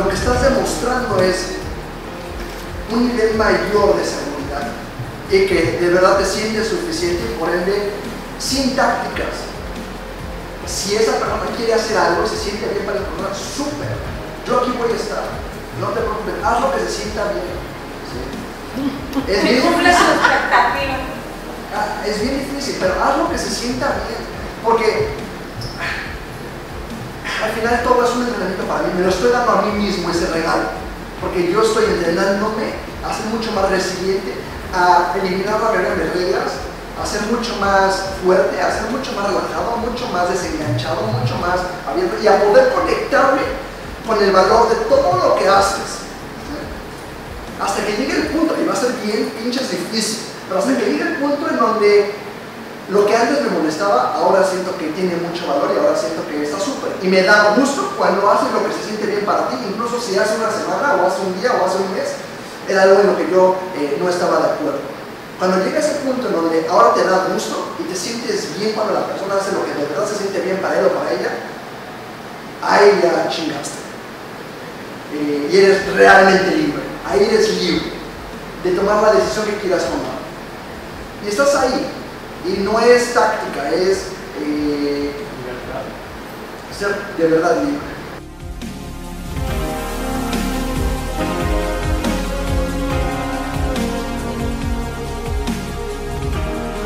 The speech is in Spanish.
estás demostrando es un nivel mayor de seguridad y que de verdad te sientes suficiente y por ende sin tácticas. Si esa persona quiere hacer algo, se siente bien para la persona, súper. Yo aquí voy a estar. No te preocupes, haz lo que se sienta bien. ¿sí? Es bien difícil. Ah, es bien difícil, pero haz lo que se sienta bien. Porque final todo es un entrenamiento para mí. Me lo estoy dando a mí mismo ese regalo. Porque yo estoy entrenándome a ser mucho más resiliente, a eliminar la mayoría de reglas, a ser mucho más fuerte, a ser mucho más relajado, mucho más desenganchado, mucho más abierto y a poder conectarme con el valor de todo lo que haces. Hasta que llegue el punto, y va a ser bien pinches difícil, pero hasta que llegue el punto en donde lo que antes me molestaba, ahora siento que tiene mucho valor y ahora siento que está súper. Y me da gusto cuando haces lo que se siente bien para ti, incluso si hace una semana o hace un día o hace un mes, era algo en lo que yo eh, no estaba de acuerdo. Cuando llega ese punto en donde ahora te da gusto y te sientes bien cuando la persona hace lo que de verdad se siente bien para él o para ella, ahí ya chingaste. Eh, y eres realmente libre. Ahí eres libre de tomar la decisión que quieras tomar. Y estás ahí. Y no es táctica, es eh, ser de verdad libre.